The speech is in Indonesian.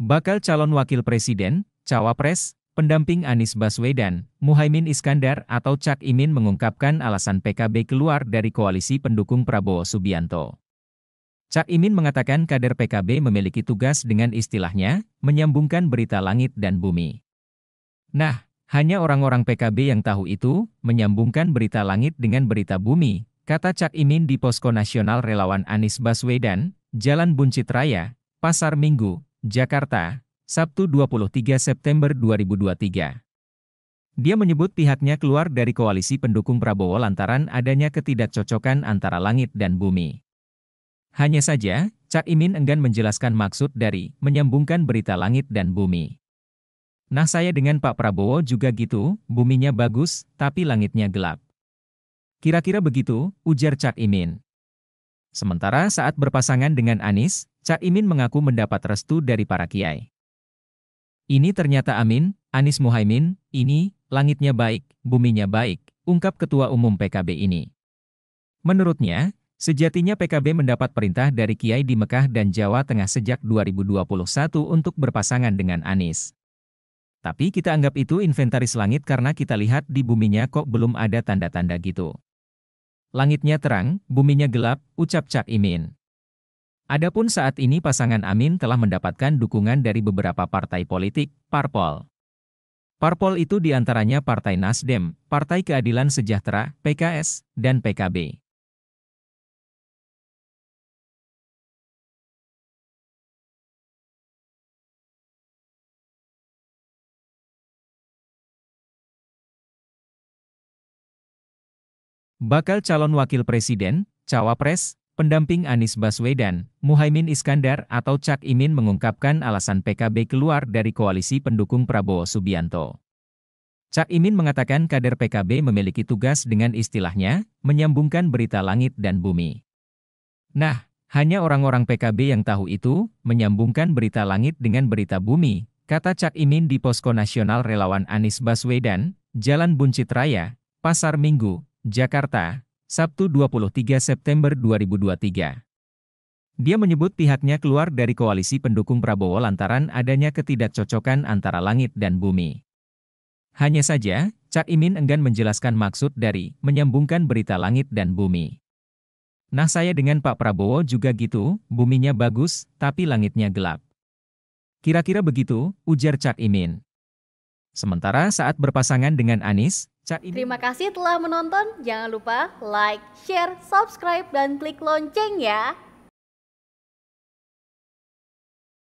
Bakal calon wakil presiden, cawapres, pendamping Anies Baswedan, Muhaimin Iskandar atau Cak Imin mengungkapkan alasan PKB keluar dari koalisi pendukung Prabowo Subianto. Cak Imin mengatakan kader PKB memiliki tugas dengan istilahnya, menyambungkan berita langit dan bumi. Nah, hanya orang-orang PKB yang tahu itu, menyambungkan berita langit dengan berita bumi, kata Cak Imin di Posko Nasional Relawan Anies Baswedan, Jalan Buncit Raya, Pasar Minggu, Jakarta, Sabtu 23 September 2023. Dia menyebut pihaknya keluar dari koalisi pendukung Prabowo lantaran adanya ketidakcocokan antara langit dan bumi. Hanya saja, Cak Imin enggan menjelaskan maksud dari menyambungkan berita langit dan bumi. Nah saya dengan Pak Prabowo juga gitu, buminya bagus, tapi langitnya gelap. Kira-kira begitu, ujar Cak Imin. Sementara saat berpasangan dengan Anies, Cak Imin mengaku mendapat restu dari para kiai. Ini ternyata Amin, Anies Muhaimin, ini, langitnya baik, buminya baik, ungkap Ketua Umum PKB ini. Menurutnya, sejatinya PKB mendapat perintah dari kiai di Mekah dan Jawa Tengah sejak 2021 untuk berpasangan dengan Anies. Tapi kita anggap itu inventaris langit karena kita lihat di buminya kok belum ada tanda-tanda gitu. Langitnya terang, buminya gelap, ucap Cak Imin. Adapun saat ini pasangan Amin telah mendapatkan dukungan dari beberapa partai politik, parpol. Parpol itu di antaranya Partai Nasdem, Partai Keadilan Sejahtera, PKS, dan PKB. Bakal calon wakil presiden, cawapres, Pendamping Anies Baswedan, Muhaimin Iskandar atau Cak Imin mengungkapkan alasan PKB keluar dari koalisi pendukung Prabowo Subianto. Cak Imin mengatakan kader PKB memiliki tugas dengan istilahnya, menyambungkan berita langit dan bumi. Nah, hanya orang-orang PKB yang tahu itu, menyambungkan berita langit dengan berita bumi, kata Cak Imin di Posko Nasional Relawan Anies Baswedan, Jalan Buncit Raya, Pasar Minggu, Jakarta, Sabtu 23 September 2023. Dia menyebut pihaknya keluar dari koalisi pendukung Prabowo lantaran adanya ketidakcocokan antara langit dan bumi. Hanya saja, Cak Imin enggan menjelaskan maksud dari menyambungkan berita langit dan bumi. Nah saya dengan Pak Prabowo juga gitu, buminya bagus, tapi langitnya gelap. Kira-kira begitu, ujar Cak Imin. Sementara saat berpasangan dengan Anies, Terima kasih telah menonton. Jangan lupa like, share, subscribe, dan klik lonceng ya.